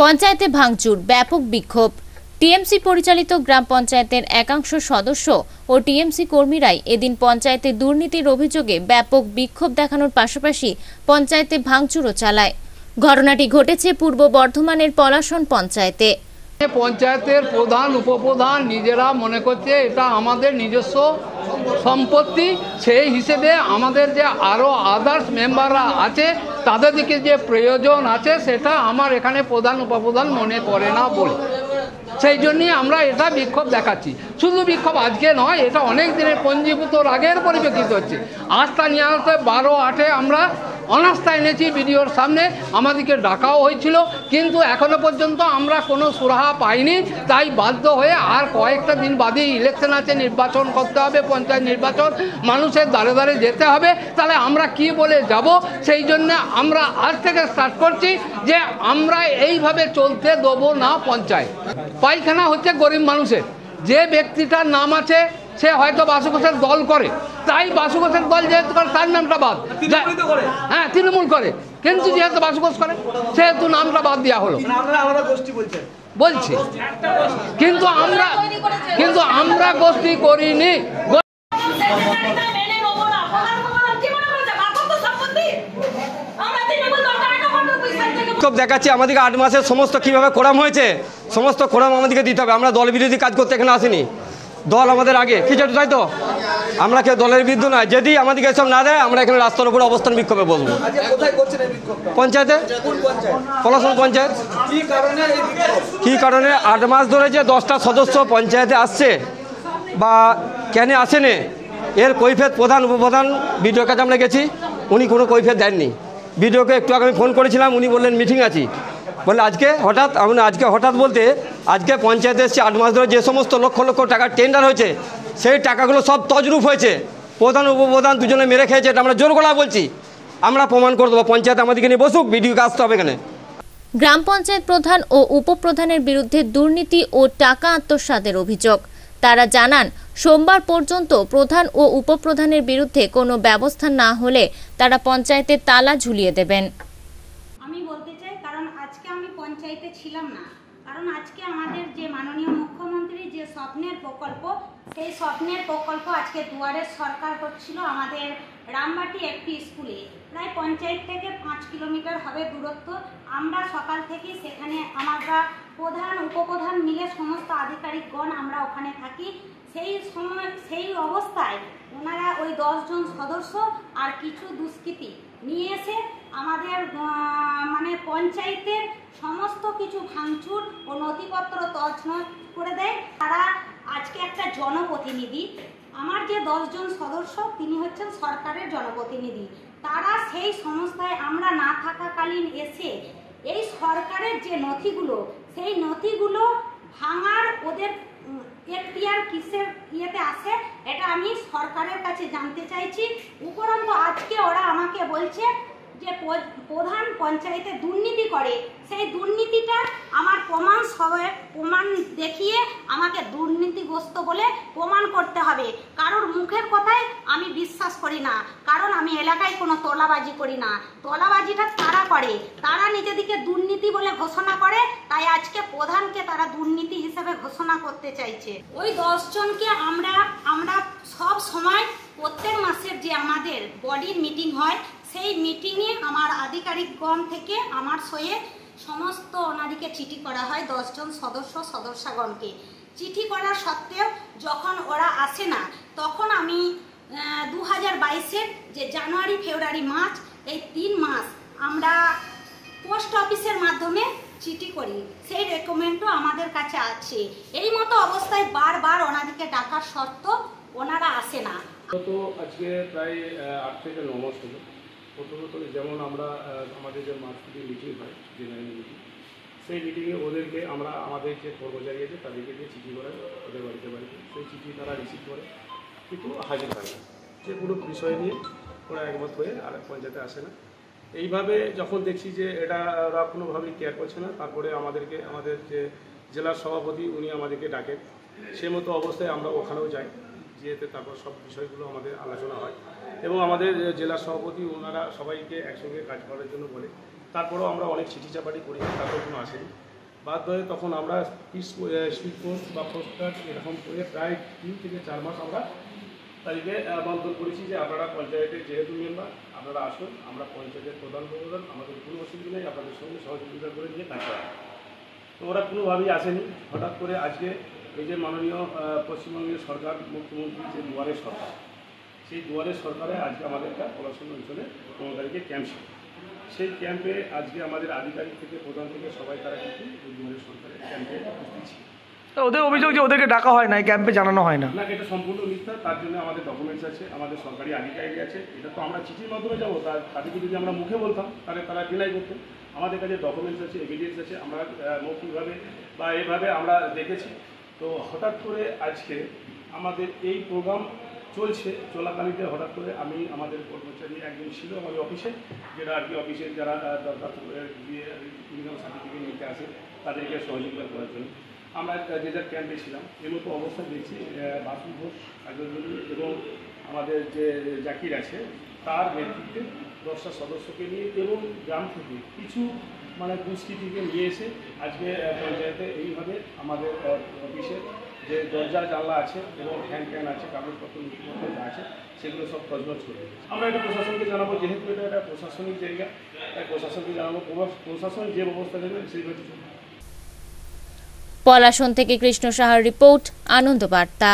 পঞ্চায়েতে ভাঙচুর, ব্যাপক বিক্ষোভ। টিএমসি পরিচালিত গ্রাম পঞ্চায়েতের একাংশ সদস্য ও টিএমসি কর্মীরাই এদিন পঞ্চায়েতে দুর্নীতির অভিযোগে ব্যাপক বিক্ষোভ দেখানোর পাশাপাশি পঞ্চায়েতে ভাঙচুরও চালায়। ঘটনাটি ঘটেছে পূর্ব বর্ধমানের পলাশন পঞ্চায়েতে। পঞ্চায়েতের প্রধান, উপপ্রধান নিজেরা মনে করছে এটা আমাদের নিজস্ব সম্পত্তি। সেই হিসেবে আমাদের যে আরও আদার্স মেম্বাররা আছে তাদের দিকে যে প্রয়োজন আছে সেটা আমার এখানে প্রধান, উপপ্রধান মনে করে না বলে। সেই জন্যই আমরা এটা বিক্ষোভ দেখাচ্ছি। শুধু বিক্ষোভ আজকে নয়, এটা অনেক দিনের পঞ্জীভূত রাগের পরিপ্রেক্ষিত হচ্ছে। আস্থা নিয়ে আসতে বারো আটে আমরা অনাস্থা এনেছি বিডিওর সামনে আমাদেরকে ডাকাও হয়েছিল, কিন্তু এখনও পর্যন্ত আমরা কোনো সুরাহা পাইনি, তাই বাধ্য হয়ে আর কয়েকটা দিন বাদেই ইলেকশন আছে, নির্বাচন করতে হবে, পঞ্চায়েত নির্বাচন, মানুষের দ্বারে দ্বারে যেতে হবে, তাহলে আমরা কি বলে যাব? সেই জন্য আমরা আজ থেকে স্টার্ট করছি যে আমরা এইভাবে চলতে দেবো না পঞ্চায়েত। পায়খানা হচ্ছে গরিব মানুষের। যে ব্যক্তিটার নাম আছে সে হয়তো বাসুকোষের দল করে। তাই বাসুকোষের দল যেহেতু করে তার নামটা বাদ। হ্যাঁ তৃণমূল করে। কিন্তু যেহেতু বাসুকোষ করে সেহেতু নামটা বাদ দেওয়া হলো। বলছি। কিন্তু আমরা কিন্তু আমরা গোষ্ঠী করিনি। গো- বিক্ষোভ দেখাচ্ছি আমাদেরকে আট মাসের সমস্ত কীভাবে কোরাম হয়েছে সমস্ত কোরাম আমাদেরকে দিতে হবে। আমরা দল বিরোধী কাজ করতে এখানে আসিনি। দল আমাদের আগে। কি যেটা তাই তো? আমরা কেউ দলের বিরুদ্ধে নয়। যদি আমাদেরকে এসব না দেয় আমরা এখানে রাস্তার উপর অবস্থান বিক্ষোভে এই বিক্ষোভটা পঞ্চায়েতে? পলাশন পঞ্চায়েত। কি কারণে কী কারণে? আট মাস ধরে যে দশটা সদস্য পঞ্চায়েতে আসছে বা কেন আসেনে এর কৈফেত প্রধান উপপ্রধান বিডিওর কাছে আমরা গেছি। উনি কোনো কৈফেত দেননি। বিডিওকে একটু আগে আমি ফোন করেছিলাম উনি বললেন মিটিং আছি। বলে আজকে হঠাৎ, আমি আজকে হঠাৎ বলতে, আজকে পঞ্চায়েতে এসছে আট মাস ধরে যে সমস্ত লক্ষ লক্ষ টাকার টেন্ডার হয়েছে, সেই টাকাগুলো সব তজরূপ হয়েছে। প্রধান, উপপ্রধান দুজনে মেরে খেয়েছে, এটা আমরা জোর গলা বলছি। আমরা প্রমাণ করে দেবো, পঞ্চায়েত আমাদেরকে নিয়ে বসুক বিডিওকে আসতে হবে এখানে। গ্রাম পঞ্চায়েত প্রধান ও উপপ্রধানের বিরুদ্ধে দুর্নীতি ও টাকা আত্মসাতের অভিযোগ। তারা জানান, সোমবার পর্যন্ত প্রধান ও উপপ্রধানের বিরুদ্ধে কোনো ব্যবস্থা না হলে তারা পঞ্চায়েতে তালা ঝুলিয়ে দেবেন। চাই কারণ আজকে আমি পঞ্চায়েতে ছিলাম না। কারণ আজকে আমাদের যে মাননীয় মুখ্যমন্ত্রী যে স্বপ্নের প্রকল্প, সেই স্বপ্নের প্রকল্প আজকে দুয়ারের সরকার করছিল আমাদের রামবাটি একটি স্কুলে। প্রায় পঞ্চায়েত থেকে পাঁচ কিলোমিটার হবে দূরত্ব। আমরা সকাল থেকেই সেখানে আমরা প্রধান, উপপ্রধান মিলে সমস্ত আধিকারিকগণ আমরা ওখানে থাকি। সেই সময়, সেই অবস্থায় ওনারা ওই দশজন সদস্য আর কিছু দুষ্কৃতী নিয়ে এসে আমাদের মানে পঞ্চায়েতের সমস্ত কিছু ভাঙচুর ও নথিপত্র তছনছ করে দেয়। তারা আজকে একটা জনপ্রতিনিধি, আমার যে দশজন সদস্য তিনি হচ্ছেন সরকারের জনপ্রতিনিধি। তারা সেই সংস্থায় আমরা না থাকাকালীন এসে এই সরকারের যে নথিগুলো, সেই নথিগুলো ভাঙার ওদের এখতিয়ার কিসের ইয়েতে আসে এটা আমি সরকারের কাছে জানতে চাইছি। উপরন্ত আজকে ওরা আমাকে বলছে যে প্রধান পঞ্চায়েতে দুর্নীতি করে। সেই দুর্নীতিটা আমার প্রমাণ প্রমাণ দেখিয়ে আমাকে দুর্নীতিগ্রস্ত বলে প্রমাণ করতে হবে। কারোর মুখের কথায় আমি বিশ্বাস করি না। কারণ আমি এলাকায় কোনো তলাবাজি করি না। তলাবাজিটা তারা করে। তারা নিজেদিকে দুর্নীতি বলে ঘোষণা করে। তাই আজকে প্রধানকে তারা দুর্নীতি হিসেবে ঘোষণা করতে চাইছে। ওই দশজনকে আমরা আমরা সব সময় প্রত্যেক মাসের যে আমাদের বডির মিটিং হয়, সেই মিটিংয়ে আমার আধিকারিকগণ থেকে আমার সয়ে সমস্ত ওনাদিকে চিঠি করা হয় দশজন সদস্য সদস্যগণকে। চিঠি করার সত্ত্বেও যখন ওরা আসে না, তখন আমি দু হাজার বাইশের যে জানুয়ারি, ফেব্রুয়ারি, মার্চ, এই তিন মাস আমরা পোস্ট অফিসের মাধ্যমে চিঠি করি। সেই রেকমেন্ডও আমাদের কাছে আছে। এই মতো অবস্থায় বারবার ওনাদিকে ডাকার শর্ত ওনারা আসে না। গত আজকে প্রায় আট থেকে মাস হলো। প্রথমত যেমন আমরা আমাদের যে মার্কেটিং মিটিং হয় জেনারেল মিটিং সেই মিটিংয়ে ওদেরকে আমরা, আমাদের যে কর্মচারী আছে, তাদেরকে দিয়ে চিঠি করে ওদের বাড়িতে বাড়িতে। সেই চিঠি তারা রিসিভ করে, কিন্তু হাজির হয় না। যে কোনো বিষয় নিয়ে ওরা একমত হয়ে আর পঞ্চায়েতে আসে না। এইভাবে যখন দেখছি যে এটা ওরা কোনোভাবেই কেয়ার করছে না, তারপরে আমাদেরকে, আমাদের যে জেলার সভাপতি, উনি আমাদেরকে ডাকেন। সে মতো অবস্থায় আমরা ওখানেও যাই যেতে তারপর সব বিষয়গুলো আমাদের আলোচনা হয়। এবং আমাদের জেলা সভাপতি ওনারা সবাইকে একসঙ্গে কাজ করার জন্য বলে। তারপরেও আমরা অনেক চিঠি চাপাটি করি, তারপর কোনো আসেনি। বাধ্য হয়ে তখন আমরা স্পিড পোস্ট বা পোস্টকার্ড এরকম করে প্রায় তিন থেকে চার মাস আমরা তাদেরকে বন্ধন করেছি যে আপনারা পঞ্চায়েতের যেহেতু মেম্বার আপনারা আসুন, আমরা পঞ্চায়েতের প্রধান প্রধান, আমাদের কোনো অসুবিধা নেই, আপনাদের সঙ্গে সহযোগিতা করে নিয়ে কাজ করা। তো ওরা কোনোভাবেই আসেনি, হঠাৎ করে আজকে এই যে মাননীয় পশ্চিমবঙ্গের সরকার, মুখ্যমন্ত্রী যে দুয়ারে সরকার সেই দুয়ারে সরকারে আজকে আমাদের একটা পড়াশোনা অঞ্চলে পনেরো তারিখে ক্যাম্প ছিল। সেই ক্যাম্পে আজকে আমাদের আধিকারিক থেকে প্রধান থেকে সবাই তারা কিন্তু দুয়ারে সরকারের ক্যাম্পে উপস্থিত ছিল। তা ওদের অভিযোগ যে ওদেরকে ডাকা হয় না ক্যাম্পে জানানো হয় না? না এটা সম্পূর্ণ মিথ্যা তার জন্য আমাদের ডকুমেন্টস আছে আমাদের সরকারি আধিকারিক আছে। এটা তো আমরা চিঠির মাধ্যমে যাব তার তাদেরকে যদি আমরা মুখে বলতাম তাহলে তারা ডিনাই করতো। আমাদের কাছে ডকুমেন্টস আছে এভিডেন্স আছে আমরা মৌখিকভাবে বা এইভাবে আমরা দেখেছি। তো হঠাৎ করে আজকে আমাদের এই প্রোগ্রাম চলছে চলাকালীতে হঠাৎ করে আমি আমাদের কর্মচারী একজন ছিল আমাদের অফিসে যেটা আর কি অফিসের যারা আহ, দরখাস্ত করে দিয়ে ইনকাম সার্টিফিকেট নিতে আসে তাদেরকে সহযোগিতা করার জন্য। আমরা যে যার ক্যাম্পে ছিলাম এর মতো অবস্থা দেখছি বাসু ঘোষ কাজলজলি এবং আমাদের যে জাকির আছে তার নেতৃত্বে দশটা সদস্যকে নিয়ে এবং গ্রাম থেকে কিছু মানে দুষ্কৃতিকে নিয়ে এসে আজকে পঞ্চায়েতে এইভাবে আমাদের আহ, অফিসে যে দরজা জানলা আছে এবং ফ্যান ট্যান আছে, কাগজপত্র যা আছে, সেগুলো সব খজবজ করে আমরা এটা প্রশাসনকে জানাব, যেহেতু এটা একটা প্রশাসনিক জায়গা, তাই প্রশাসনকে জানাব প্রশাসন যে ব্যবস্থা নেবে সেইভাবে পলাশন থেকে কৃষ্ণ সাহার রিপোর্ট, আনন্দ বার্তা।